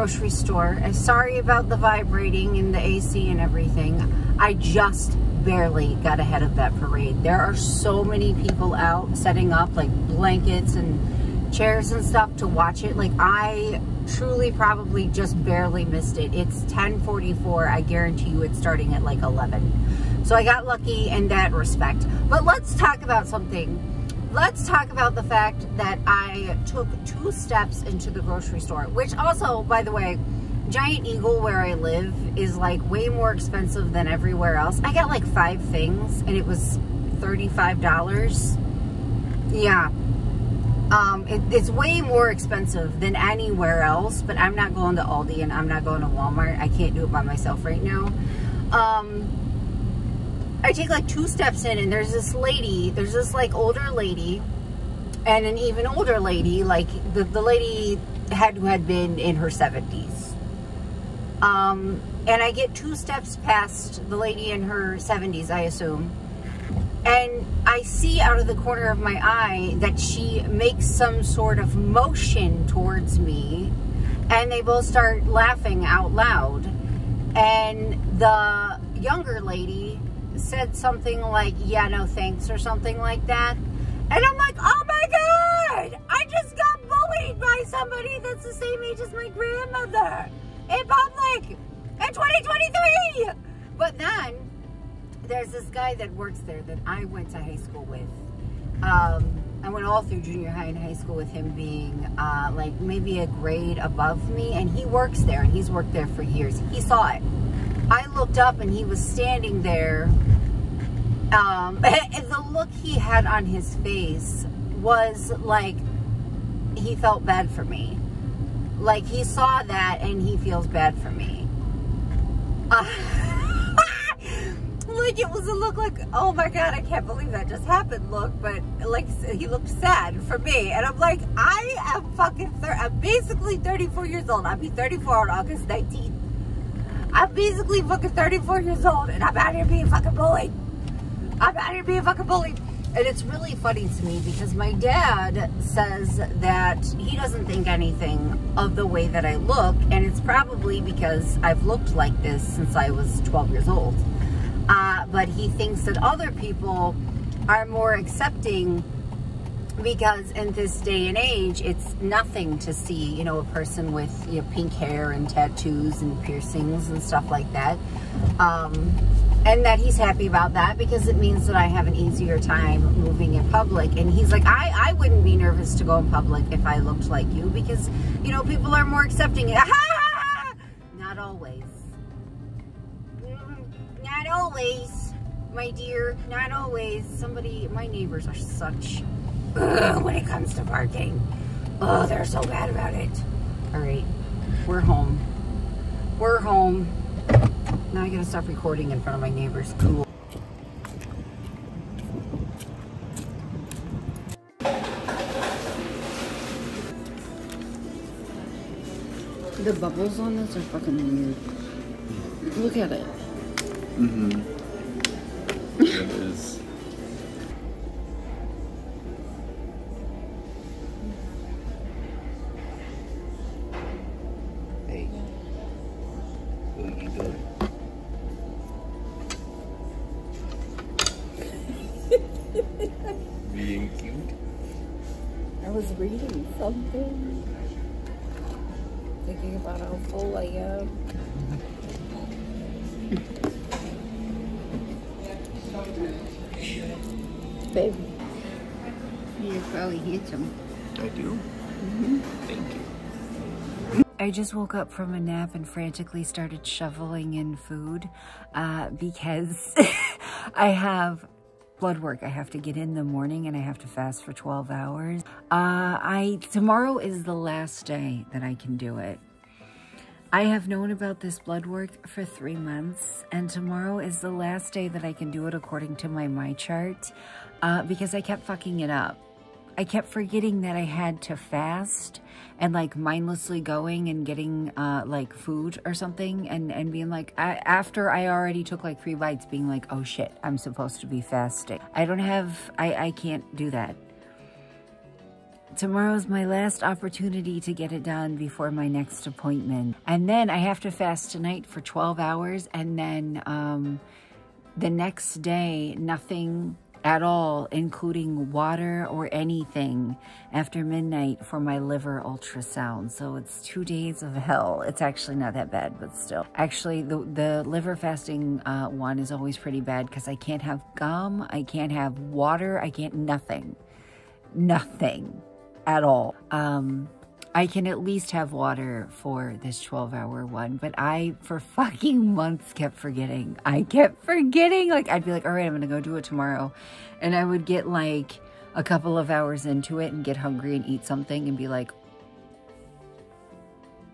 grocery store. I'm sorry about the vibrating and the AC and everything. I just barely got ahead of that parade. There are so many people out setting up like blankets and chairs and stuff to watch it. Like I truly probably just barely missed it. It's 1044. I guarantee you it's starting at like 11. So I got lucky in that respect. But let's talk about something let's talk about the fact that I took two steps into the grocery store, which also, by the way, Giant Eagle where I live is like way more expensive than everywhere else. I got like five things and it was $35. Yeah. Um, it, it's way more expensive than anywhere else, but I'm not going to Aldi and I'm not going to Walmart. I can't do it by myself right now. Um, I take like two steps in and there's this lady, there's this like older lady and an even older lady, like the, the lady had who had been in her 70s. Um, and I get two steps past the lady in her 70s, I assume. And I see out of the corner of my eye that she makes some sort of motion towards me. And they both start laughing out loud. And the younger lady said something like, yeah, no thanks, or something like that. And I'm like, oh my God, I just got bullied by somebody that's the same age as my grandmother in public in 2023. But then there's this guy that works there that I went to high school with. Um, I went all through junior high and high school with him being uh, like maybe a grade above me, and he works there, and he's worked there for years. He saw it. I looked up and he was standing there. Um, the look he had on his face was like he felt bad for me. Like he saw that and he feels bad for me. Uh, like it was a look like, oh my God, I can't believe that just happened look, but like he looked sad for me. And I'm like, I am fucking, I'm basically 34 years old. I'll be 34 on August 19th. I'm basically fucking 34 years old and I'm out here being fucking bullied. I'm out here being a fucking bullied. And it's really funny to me because my dad says that he doesn't think anything of the way that I look. And it's probably because I've looked like this since I was 12 years old. Uh, but he thinks that other people are more accepting because in this day and age, it's nothing to see, you know, a person with you know, pink hair and tattoos and piercings and stuff like that. Um, and that he's happy about that because it means that I have an easier time moving in public. And he's like, I, I wouldn't be nervous to go in public if I looked like you because, you know, people are more accepting. Not always. Not always, my dear. Not always. Somebody, my neighbors are such Ugh, when it comes to parking. Oh, they're so bad about it. All right, we're home. We're home. Now I gotta stop recording in front of my neighbors. Cool. The bubbles on this are fucking weird. Look at it. Mm-hmm. Baby, you're probably handsome. I do? Mm -hmm. Thank you. I just woke up from a nap and frantically started shoveling in food uh, because I have blood work I have to get in the morning and I have to fast for 12 hours. Uh, I Tomorrow is the last day that I can do it. I have known about this blood work for three months and tomorrow is the last day that I can do it according to my MyChart uh, because I kept fucking it up. I kept forgetting that I had to fast and like mindlessly going and getting uh, like food or something and, and being like, I, after I already took like three bites, being like, oh shit, I'm supposed to be fasting. I don't have, I, I can't do that. tomorrow's my last opportunity to get it done before my next appointment. And then I have to fast tonight for 12 hours. And then um, the next day, nothing at all, including water or anything after midnight for my liver ultrasound. So it's two days of hell. It's actually not that bad, but still. Actually, the, the liver fasting uh, one is always pretty bad because I can't have gum, I can't have water, I can't nothing. Nothing at all. Um, I can at least have water for this 12 hour one, but I, for fucking months, kept forgetting. I kept forgetting. Like, I'd be like, all right, I'm going to go do it tomorrow. And I would get like a couple of hours into it and get hungry and eat something and be like,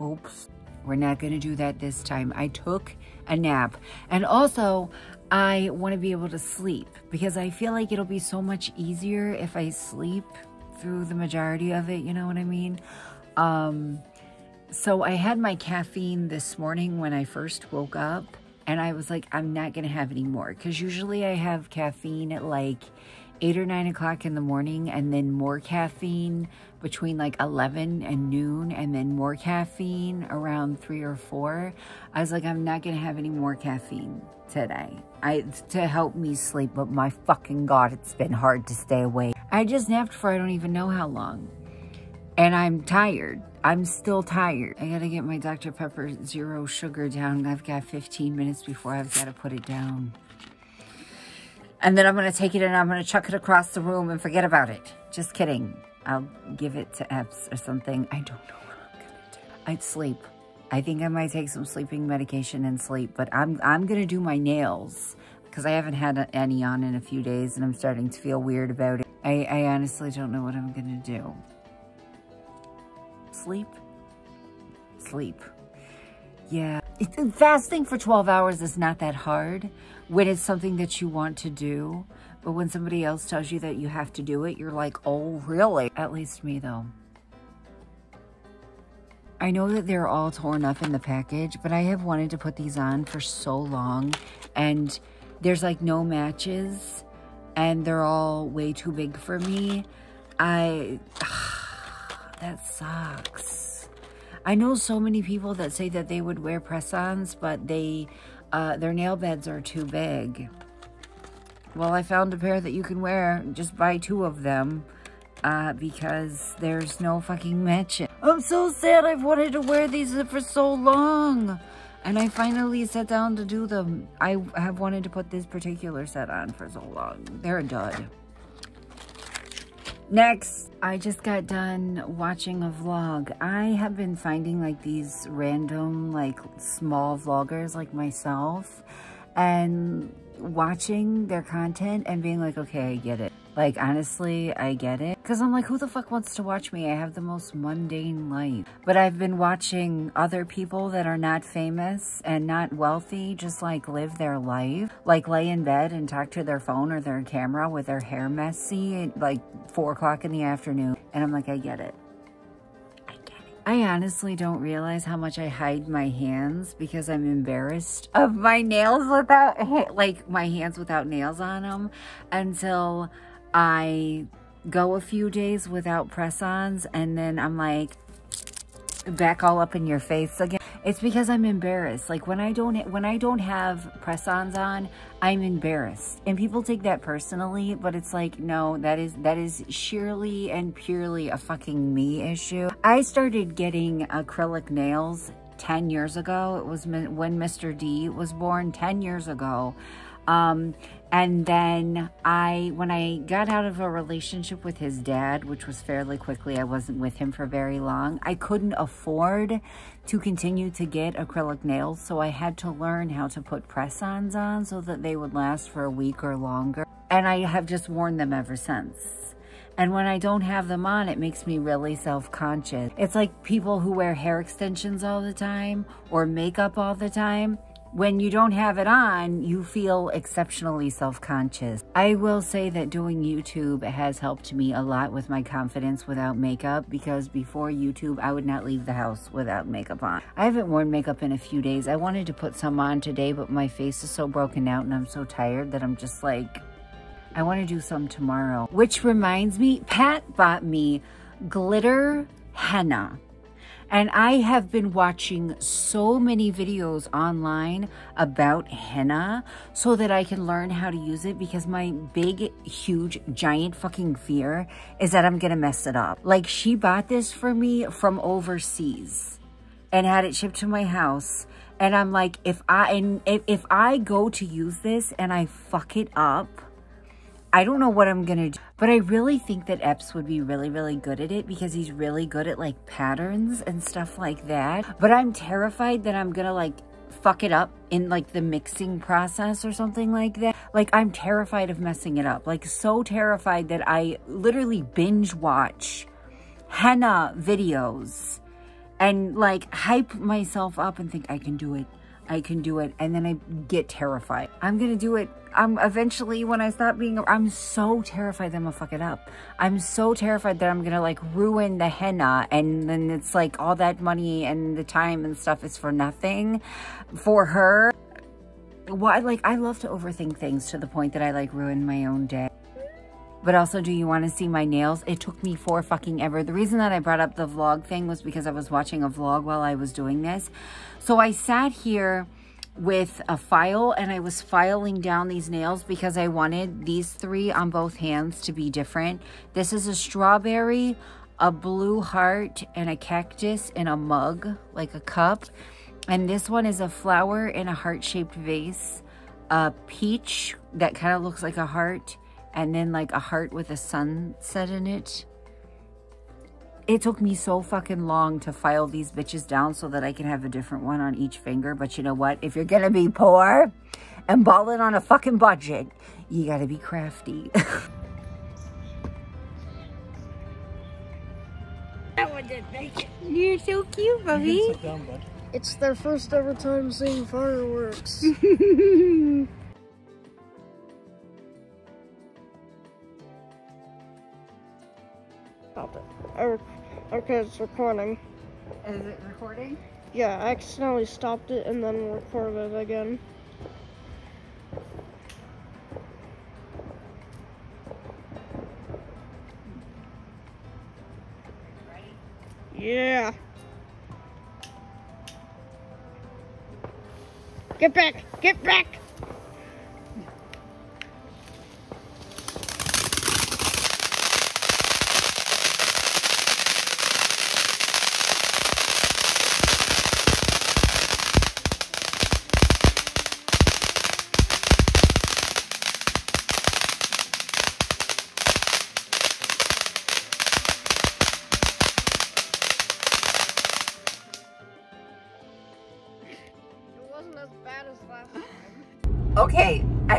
oops, we're not going to do that this time. I took a nap. And also, I want to be able to sleep because I feel like it'll be so much easier if I sleep through the majority of it. You know what I mean? Um, so I had my caffeine this morning when I first woke up and I was like, I'm not going to have any more because usually I have caffeine at like 8 or 9 o'clock in the morning and then more caffeine between like 11 and noon and then more caffeine around 3 or 4. I was like, I'm not going to have any more caffeine today I to help me sleep, but my fucking God, it's been hard to stay awake. I just napped for I don't even know how long. And I'm tired. I'm still tired. I gotta get my Dr. Pepper zero sugar down. I've got 15 minutes before I've gotta put it down. And then I'm gonna take it and I'm gonna chuck it across the room and forget about it. Just kidding. I'll give it to Epps or something. I don't know what I'm gonna do. I'd sleep. I think I might take some sleeping medication and sleep, but I'm, I'm gonna do my nails because I haven't had any on in a few days and I'm starting to feel weird about it. I, I honestly don't know what I'm gonna do sleep, sleep. Yeah, fasting for 12 hours is not that hard when it's something that you want to do. But when somebody else tells you that you have to do it, you're like, oh, really? At least me, though. I know that they're all torn up in the package, but I have wanted to put these on for so long. And there's like no matches. And they're all way too big for me. I... that sucks. I know so many people that say that they would wear press-ons, but they, uh, their nail beds are too big. Well, I found a pair that you can wear. Just buy two of them uh, because there's no fucking matching. I'm so sad. I've wanted to wear these for so long. And I finally sat down to do them. I have wanted to put this particular set on for so long. They're a dud. Next, I just got done watching a vlog. I have been finding like these random like small vloggers like myself and watching their content and being like, okay, I get it. Like, honestly, I get it. Because I'm like, who the fuck wants to watch me? I have the most mundane life. But I've been watching other people that are not famous and not wealthy just like live their life. Like lay in bed and talk to their phone or their camera with their hair messy like 4 o'clock in the afternoon. And I'm like, I get it. I get it. I honestly don't realize how much I hide my hands because I'm embarrassed of my nails without, like my hands without nails on them until I go a few days without press-ons and then I'm like back all up in your face again. It's because I'm embarrassed. Like when I don't when I don't have press-ons on, I'm embarrassed. And people take that personally, but it's like no, that is that is sheerly and purely a fucking me issue. I started getting acrylic nails 10 years ago. It was when Mr. D was born 10 years ago. Um, and then I, when I got out of a relationship with his dad, which was fairly quickly, I wasn't with him for very long, I couldn't afford to continue to get acrylic nails. So I had to learn how to put press-ons on so that they would last for a week or longer. And I have just worn them ever since. And when I don't have them on, it makes me really self-conscious. It's like people who wear hair extensions all the time or makeup all the time when you don't have it on, you feel exceptionally self-conscious. I will say that doing YouTube has helped me a lot with my confidence without makeup because before YouTube, I would not leave the house without makeup on. I haven't worn makeup in a few days. I wanted to put some on today, but my face is so broken out and I'm so tired that I'm just like, I want to do some tomorrow. Which reminds me, Pat bought me glitter henna. And I have been watching so many videos online about henna so that I can learn how to use it because my big, huge, giant fucking fear is that I'm gonna mess it up. Like she bought this for me from overseas and had it shipped to my house. And I'm like, if I, and if, if I go to use this and I fuck it up, I don't know what I'm going to do, but I really think that Epps would be really, really good at it because he's really good at like patterns and stuff like that. But I'm terrified that I'm going to like fuck it up in like the mixing process or something like that. Like I'm terrified of messing it up. Like so terrified that I literally binge watch henna videos and like hype myself up and think I can do it. I can do it. And then I get terrified. I'm going to do it. I'm eventually when I stop being, I'm so terrified that I'm gonna fuck it up. I'm so terrified that I'm going to like ruin the henna. And then it's like all that money and the time and stuff is for nothing for her. Why? Like I love to overthink things to the point that I like ruin my own day. But also, do you want to see my nails? It took me four fucking ever. The reason that I brought up the vlog thing was because I was watching a vlog while I was doing this. So I sat here with a file and I was filing down these nails because I wanted these three on both hands to be different. This is a strawberry, a blue heart, and a cactus in a mug, like a cup. And this one is a flower in a heart-shaped vase, a peach that kind of looks like a heart, and then like a heart with a sunset in it. It took me so fucking long to file these bitches down so that I can have a different one on each finger. But you know what? If you're gonna be poor and balling on a fucking budget, you gotta be crafty. That one didn't make it. You're so cute, Bubby. It's their first ever time seeing fireworks. Stop it. Or, okay, it's recording. Is it recording? Yeah, I accidentally stopped it and then recorded it again. Yeah. Get back! Get back!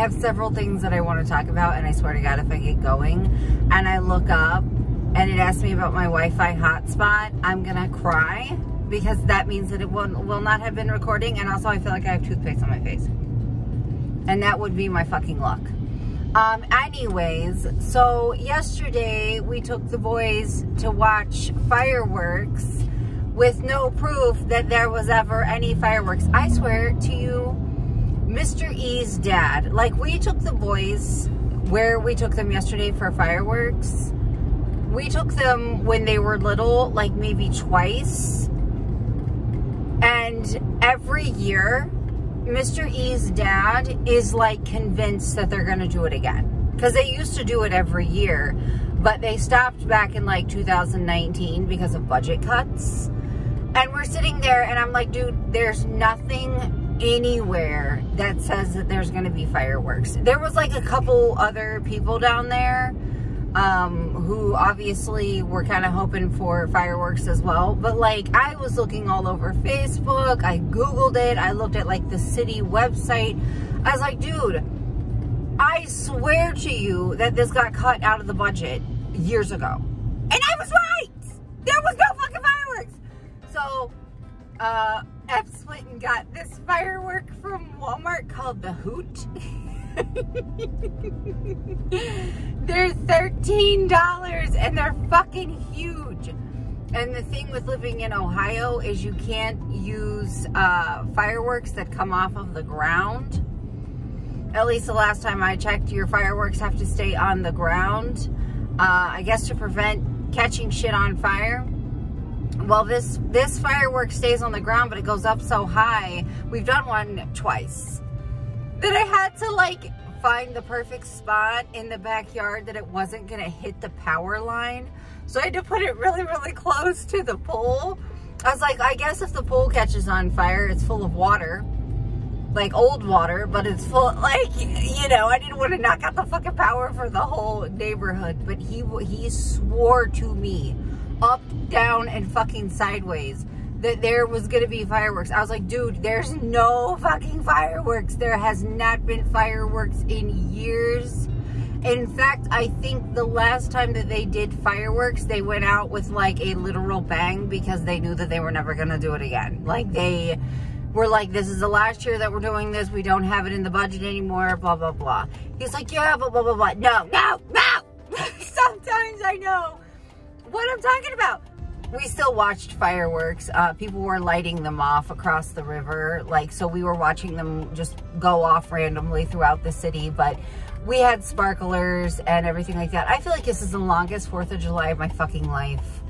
Have several things that I want to talk about, and I swear to God, if I get going and I look up and it asks me about my Wi-Fi hotspot, I'm gonna cry because that means that it will, will not have been recording, and also I feel like I have toothpaste on my face. And that would be my fucking luck. Um, anyways, so yesterday we took the boys to watch fireworks with no proof that there was ever any fireworks. I swear to you, Mr. E's dad, like we took the boys where we took them yesterday for fireworks. We took them when they were little, like maybe twice. And every year, Mr. E's dad is like convinced that they're going to do it again. Because they used to do it every year, but they stopped back in like 2019 because of budget cuts. And we're sitting there and I'm like, dude, there's nothing anywhere that says that there's going to be fireworks. There was like a couple other people down there um, who obviously were kind of hoping for fireworks as well. But like I was looking all over Facebook, I Googled it, I looked at like the city website. I was like, dude, I swear to you that this got cut out of the budget years ago. And I was right! There was no fucking fireworks! So, uh, Epps went and got this firework from Walmart called the Hoot. they're $13 and they're fucking huge. And the thing with living in Ohio is you can't use uh, fireworks that come off of the ground. At least the last time I checked, your fireworks have to stay on the ground. Uh, I guess to prevent catching shit on fire. Well, this this firework stays on the ground, but it goes up so high. We've done one twice. That I had to like find the perfect spot in the backyard that it wasn't gonna hit the power line. So I had to put it really, really close to the pool. I was like, I guess if the pool catches on fire, it's full of water. Like old water, but it's full, like, you know, I didn't want to knock out the fucking power for the whole neighborhood. But he, he swore to me up, down, and fucking sideways that there was going to be fireworks. I was like, dude, there's no fucking fireworks. There has not been fireworks in years. In fact, I think the last time that they did fireworks, they went out with like a literal bang because they knew that they were never going to do it again. Like they were like, this is the last year that we're doing this. We don't have it in the budget anymore, blah, blah, blah. He's like, yeah, blah, blah, blah, blah. No, no, no. Sometimes I know what I'm talking about we still watched fireworks. Uh, people were lighting them off across the river. Like, so we were watching them just go off randomly throughout the city. But we had sparklers and everything like that. I feel like this is the longest 4th of July of my fucking life.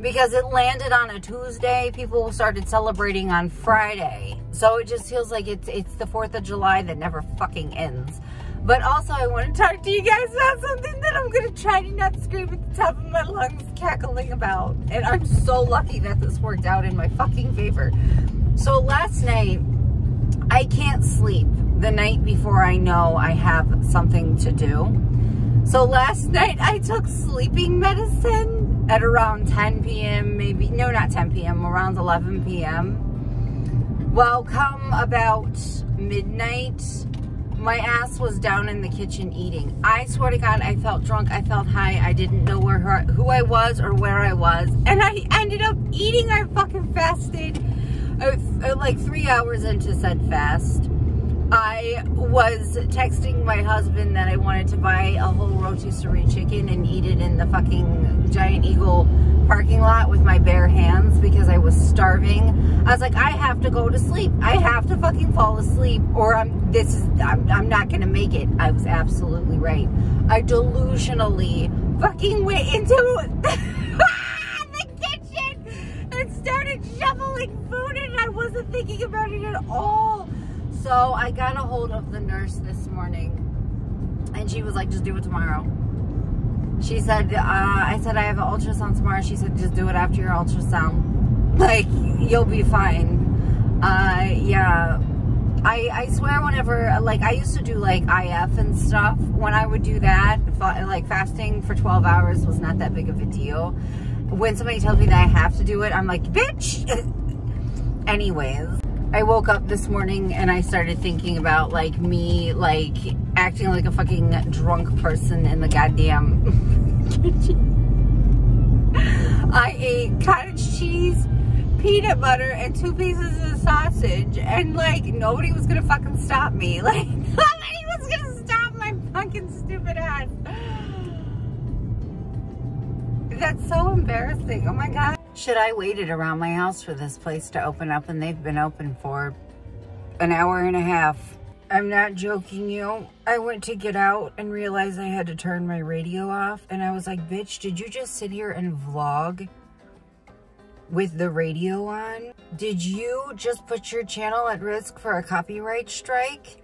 Because it landed on a Tuesday. People started celebrating on Friday. So it just feels like it's, it's the 4th of July that never fucking ends. But also, I want to talk to you guys about something that I'm going to try to not scream at the top of my lungs cackling about. And I'm so lucky that this worked out in my fucking favor. So last night, I can't sleep the night before I know I have something to do. So last night, I took sleeping medicine at around 10 p.m., maybe, no, not 10 p.m., around 11 p.m. Well, come about midnight, my ass was down in the kitchen eating. I swear to God, I felt drunk. I felt high. I didn't know where her, who I was or where I was. And I ended up eating. I fucking fasted. Uh, I uh, like three hours into said fast. I was texting my husband that I wanted to buy a whole rotisserie chicken and eat it in the fucking Giant Eagle parking lot with my bare hands because I was starving. I was like, I have to go to sleep. I have to fucking fall asleep or I'm, this is, I'm, I'm not going to make it. I was absolutely right. I delusionally fucking went into the kitchen and started shoveling food and I wasn't thinking about it at all. So I got a hold of the nurse this morning and she was like, just do it tomorrow. She said, uh, I said, I have an ultrasound tomorrow. She said, just do it after your ultrasound. Like, you'll be fine. Uh, yeah. I, I swear whenever, like, I used to do, like, IF and stuff. When I would do that, like, fasting for 12 hours was not that big of a deal. When somebody tells me that I have to do it, I'm like, bitch! Anyways. I woke up this morning and I started thinking about like me like acting like a fucking drunk person in the goddamn kitchen. I ate cottage cheese, peanut butter, and two pieces of sausage and like nobody was gonna fucking stop me. Like nobody was gonna stop my fucking stupid ass. That's so embarrassing. Oh my god. Should I waited around my house for this place to open up and they've been open for an hour and a half. I'm not joking you. I went to get out and realized I had to turn my radio off and I was like, bitch, did you just sit here and vlog with the radio on? Did you just put your channel at risk for a copyright strike?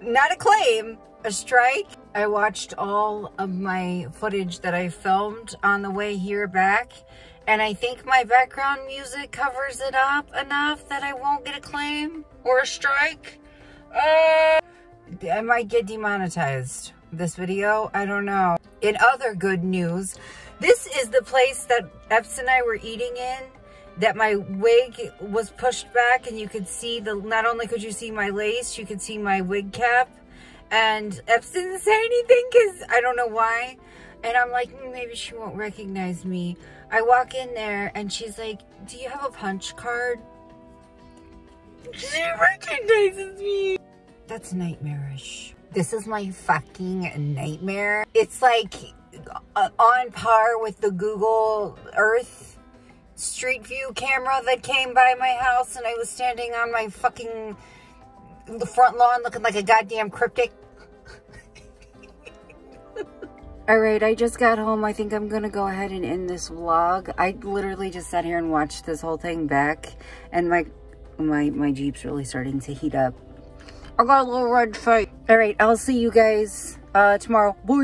Not a claim, a strike. I watched all of my footage that I filmed on the way here back and I think my background music covers it up enough that I won't get a claim or a strike. Uh, I might get demonetized this video. I don't know. In other good news, this is the place that Epps and I were eating in that my wig was pushed back and you could see the, not only could you see my lace, you could see my wig cap. And Epps didn't say anything because I don't know why. And I'm like, mm, maybe she won't recognize me. I walk in there and she's like, do you have a punch card? She recognizes me. That's nightmarish. This is my fucking nightmare. It's like uh, on par with the Google Earth Street View camera that came by my house and I was standing on my fucking the front lawn looking like a goddamn cryptid. All right, I just got home. I think I'm going to go ahead and end this vlog. I literally just sat here and watched this whole thing back. And my, my, my Jeep's really starting to heat up. I got a little red face. All right, I'll see you guys uh, tomorrow. Bye.